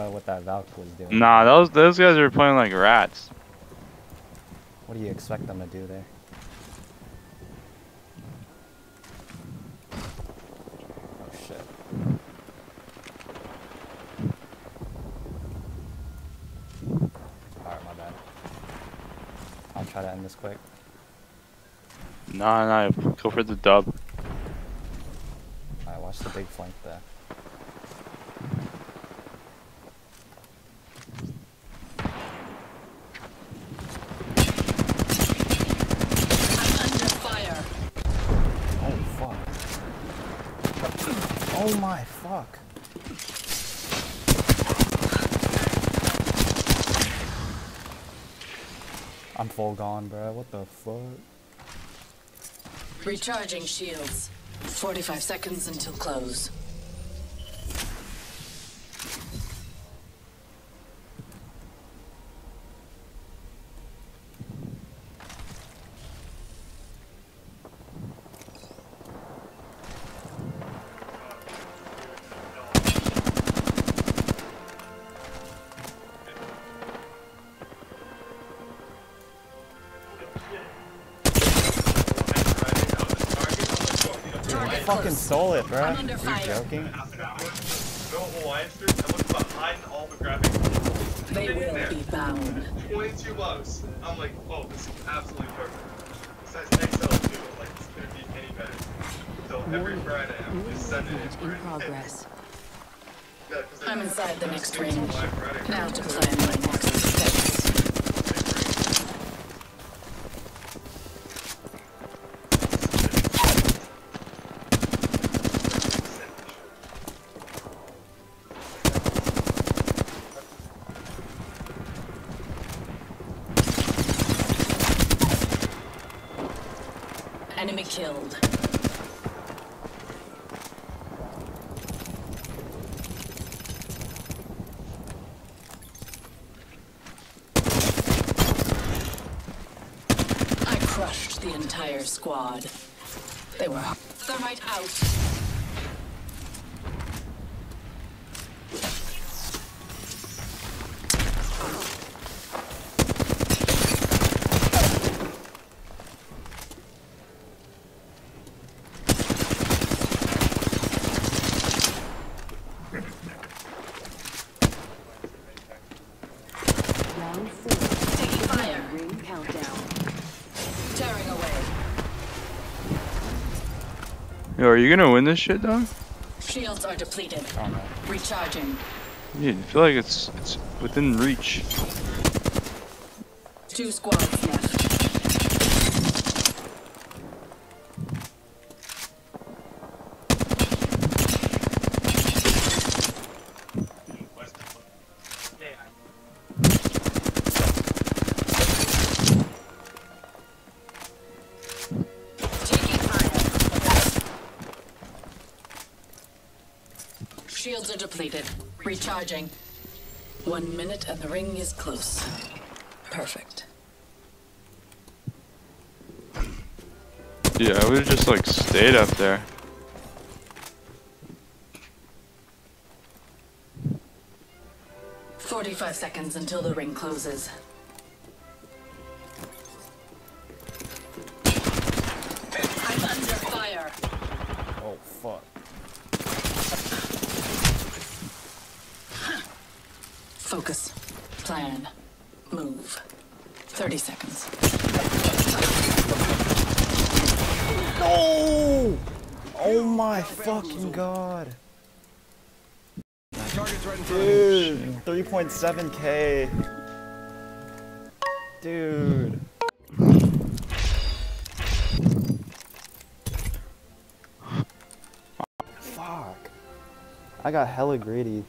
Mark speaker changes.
Speaker 1: uh, what that Valk was doing.
Speaker 2: Nah, those those guys are playing like rats.
Speaker 1: What do you expect them to do there? Oh shit. Alright, my bad. I'll try to end this quick.
Speaker 2: Nah, nah, go for the dub.
Speaker 1: Alright, watch the big flank there.
Speaker 3: Under fire.
Speaker 1: Oh fuck. Oh my fuck. I'm full gone, bro. What the fuck?
Speaker 3: Recharging shields. 45 seconds until close.
Speaker 1: I fucking stole it, bro.
Speaker 3: I'm under
Speaker 1: You
Speaker 3: fire.
Speaker 1: joking?
Speaker 4: No Hawaiian street. I looked behind all the graphics.
Speaker 3: They will be bound.
Speaker 4: 22 bucks. I'm like, oh, this is absolutely perfect. It says XL too. Like, it's gonna be any better. So every Friday, I'm just sending it.
Speaker 5: in progress.
Speaker 4: Yeah, 'cause
Speaker 3: I'm inside the next range. Now to plan my next killed. I crushed the entire squad. They were the right out.
Speaker 2: Yo, are you gonna win this shit, dog?
Speaker 3: Shields are depleted.
Speaker 1: I don't.
Speaker 3: Recharging.
Speaker 2: Dude, I feel like it's it's within reach.
Speaker 3: Two squads left. Shields are depleted. Recharging. One minute and the ring is close. Perfect.
Speaker 2: Yeah, I would've just like stayed up there.
Speaker 3: Forty-five seconds until the ring closes. Plan. Move. 30 seconds.
Speaker 1: No! Oh my fucking god. Dude, 3.7k. Dude. Fuck. I got hella greedy.